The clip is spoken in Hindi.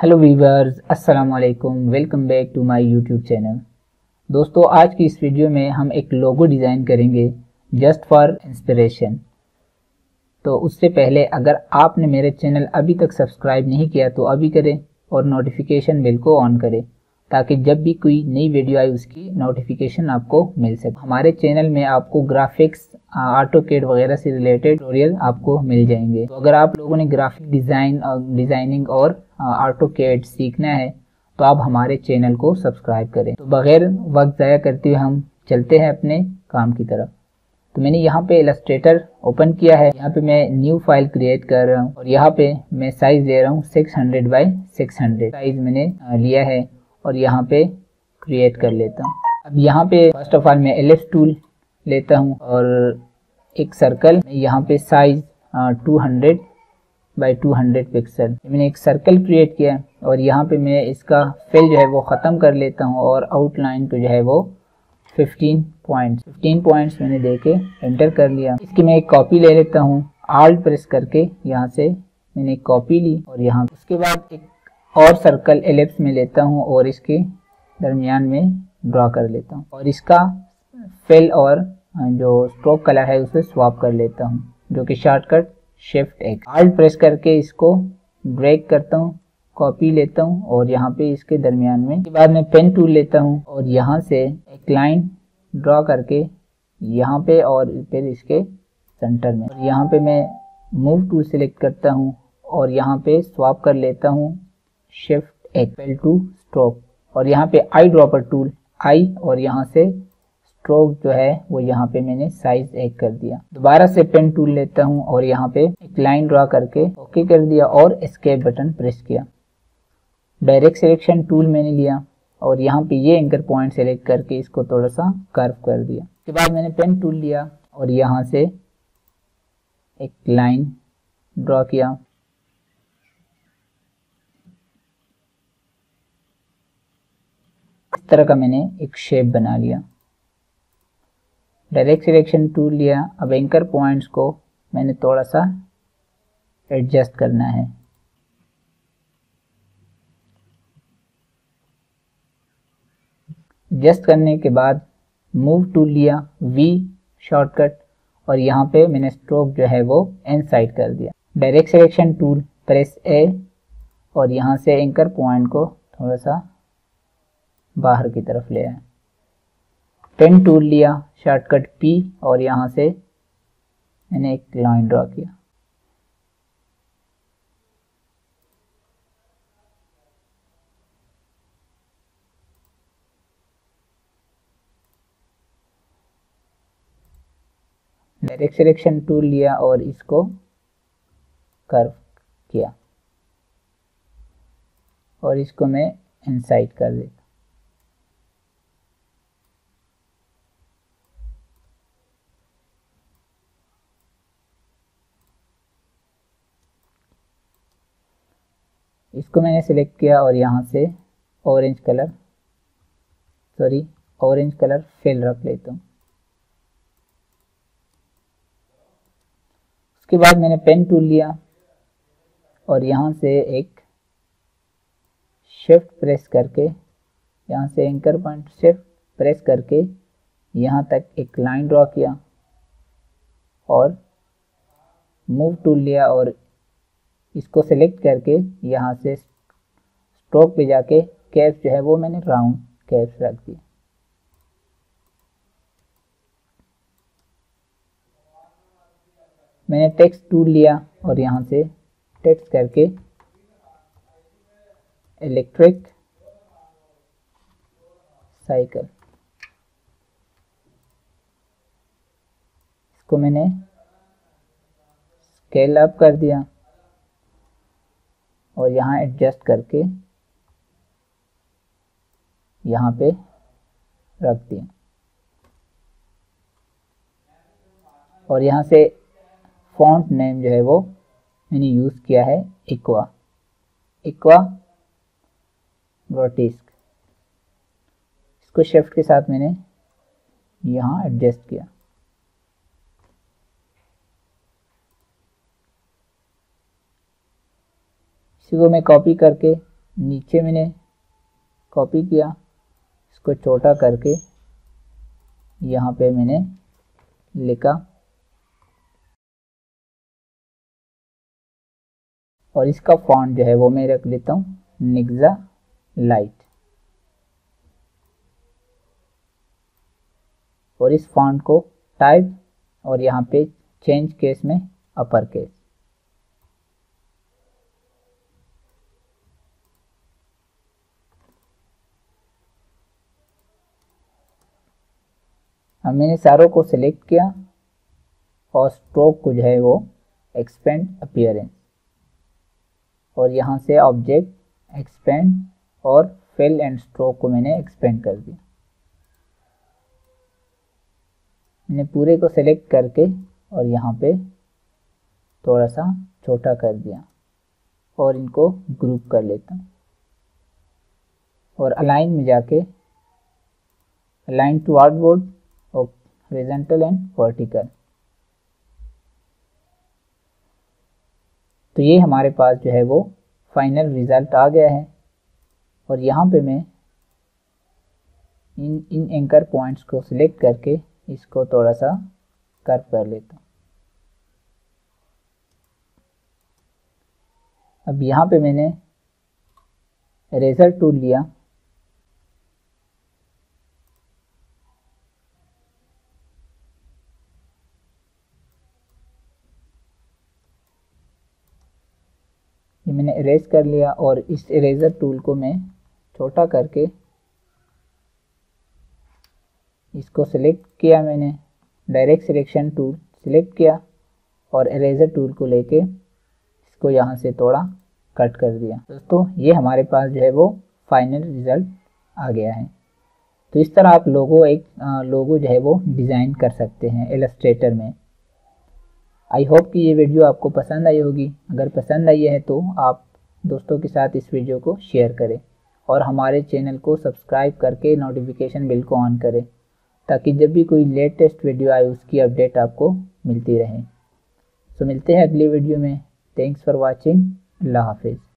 हेलो वीवर्स अस्सलाम वालेकुम welcome back to my YouTube channel दोस्तों, आज की इस वीडियो में हम एक लोगो डिज़ाइन करेंगे जस्ट फॉर इंस्पिरेशन तो उससे पहले अगर आपने मेरे चैनल अभी तक सब्सक्राइब नहीं किया तो अभी करें और नोटिफिकेशन बिल को ऑन करें, ताकि जब भी कोई नई वीडियो आए, उसकी नोटिफिकेशन आपको मिल सके। हमारे चैनल में आपको ग्राफिक्स ऑटो केड वगैरह से रिलेटेड ट्यूटोरियल आपको मिल जाएँगे। तो अगर आप लोगों ने ग्राफिक डिज़ाइन डिज़ाइनिंग और ऑटो केड सीखना है तो आप हमारे चैनल को सब्सक्राइब करें। तो बगैर वक्त ज़ाया करते हुए हम चलते हैं अपने काम की तरफ़। तो मैंने यहाँ पे इलस्ट्रेटर ओपन किया है। यहाँ पे मैं न्यू फ़ाइल क्रिएट कर रहा हूँ और यहाँ पे मैं साइज़ ले रहा हूँ 600 हंड्रेड बाई 600 साइज़ मैंने लिया है और यहाँ पे क्रिएट कर लेता हूँ। अब यहाँ पे फ़र्स्ट ऑफ़ ऑल मैं एल टूल लेता हूँ और एक सर्कल यहाँ पे size two hundred by two hundred pixel मैंने एक सर्कल क्रिएट किया और यहाँ पे मैं इसका फिल जो है वो ख़त्म कर लेता हूँ और आउटलाइन को जो है वो 15 पॉइंट्स 15 पॉइंट्स मैंने दे के एंटर कर लिया। इसकी मैं एक कॉपी ले लेता हूँ। आल्ट प्रेस करके यहाँ से मैंने एक कॉपी ली और यहाँ उसके बाद एक और सर्कल एलिप्स में लेता हूँ और इसके दरमियान में ड्रा कर लेता हूँ। और इसका फिल और जो स्ट्रोक कलर है उसे स्वाप कर लेता हूँ, जो कि शॉर्टकट शिफ्ट एक आल्ट प्रेस करके इसको ब्रेक करता हूँ कॉपी लेता हूँ और यहाँ पे इसके दरमियान में के बाद मैं पेन टूल लेता हूँ और यहाँ से एक लाइन ड्रॉ करके यहाँ पे और फिर इसके सेंटर में। यहाँ पे मैं मूव टूल सेलेक्ट करता हूँ और यहाँ पे स्वाप कर लेता हूँ शिफ्ट इक्वल टू स्ट्रोक और यहाँ पे आई ड्रॉपर टूल आई और यहाँ से स्ट्रोक जो है, वो यहाँ पे मैंने साइज़ एक कर दिया। दोबारा से पेन टूल लेता हूँ और यहाँ पे एक लाइन ड्रा करके ओके कर दिया और स्केप बटन प्रेस किया। डायरेक्ट सिलेक्शन टूल मैंने लिया और यहाँ पे ये एंकर पॉइंट सेलेक्ट करके इसको थोड़ा सा कर्व कर दिया। उसके बाद मैंने पेन टूल लिया और यहाँ से एक लाइन ड्रॉ किया। इस तरह का मैंने एक शेप बना लिया। डायरेक्ट सिलेक्शन टूल लिया अब एंकर पॉइंट्स को मैंने थोड़ा सा एडजस्ट करना है। एडजस्ट करने के बाद मूव टूल लिया वी शॉर्टकट और यहाँ पे मैंने स्ट्रोक जो है वो एन साइड कर दिया। Direct selection tool press A और यहाँ से एंकर पॉइंट को थोड़ा सा बाहर की तरफ़ ले आए पेन टूल लिया शॉर्टकट पी और यहाँ से मैंने एक लाइन ड्रॉ किया। डायरेक्ट सिलेक्शन टूल लिया और इसको कर्व किया। और इसको मैं इनसाइड कर देता इसको मैंने सिलेक्ट किया और यहाँ से orange colour sorry orange colour fill रख लेता हूँ। उसके बाद मैंने पेन टूल लिया और यहाँ से एक शिफ्ट प्रेस करके, यहाँ से एंकर पॉइंट शिफ्ट प्रेस करके यहाँ तक एक लाइन ड्रॉ किया और मूव टूल लिया और इसको सेलेक्ट करके यहाँ से स्ट्रोक पे जाके कैप्स जो है वो मैंने राउंड कैप्स रख दिया मैंने टेक्स्ट टूल लिया और यहाँ से टेक्स्ट करके इलेक्ट्रिक साइकिल इसको मैंने स्केल अप कर दिया। और यहाँ एडजस्ट करके यहाँ पे रख दिया और यहाँ से फॉन्ट नेम जो है वो मैंने यूज़ किया है इक्वा इक्वा ग्रोटिस्क इसको शिफ्ट के साथ मैंने यहाँ एडजस्ट किया। इसी को मैं कॉपी करके नीचे मैंने कॉपी किया, इसको छोटा करके यहाँ पे मैंने लिखा। और इसका फॉन्ट जो है वो मैं रख लेता हूँ निग्जा लाइट और इस फॉन्ट को टाइप और यहाँ पे चेंज केस में अपर केस अब मैंने सारों को सिलेक्ट किया और स्ट्रोक को जो है वो एक्सपेंड अपियरेंस और यहाँ से ऑब्जेक्ट एक्सपेंड और फिल एंड स्ट्रोक को मैंने एक्सपेंड कर दिया। मैंने पूरे को सिलेक्ट करके और यहाँ पे थोड़ा सा छोटा कर दिया और इनको ग्रुप कर लेता हूँ। और अलाइन में जाके अलाइन टू आर्टबोर्ड और हॉरिजॉन्टल एंड वर्टिकल तो ये हमारे पास जो है वो फाइनल रिज़ल्ट आ गया है। और यहाँ पे मैं इन इन एंकर पॉइंट्स को सिलेक्ट करके इसको थोड़ा सा कर्व कर लेता हूँ। अब यहाँ पे मैंने रेजर टूल लिया ये मैंने इरेज कर लिया और इस इरेजर टूल को मैं छोटा करके इसको सिलेक्ट किया मैंने। डायरेक्ट सिलेक्शन टूल सिलेक्ट किया और इरेजर टूल को लेके इसको यहाँ से थोड़ा कट कर दिया। दोस्तों, ये हमारे पास जो है वो फाइनल रिज़ल्ट आ गया है। तो इस तरह आप लोगो एक लोगो जो है वो डिज़ाइन कर सकते हैं एलस्ट्रेटर में। आई होप कि ये वीडियो आपको पसंद आई होगी। अगर पसंद आई है तो आप दोस्तों के साथ इस वीडियो को शेयर करें और हमारे चैनल को सब्सक्राइब करके नोटिफिकेशन बिल को ऑन करें ताकि जब भी कोई लेटेस्ट वीडियो आए, उसकी अपडेट आपको मिलती रहे। सो मिलते हैं अगली वीडियो में। थैंक्स फॉर वॉचिंग अल्लाह हाफिज़।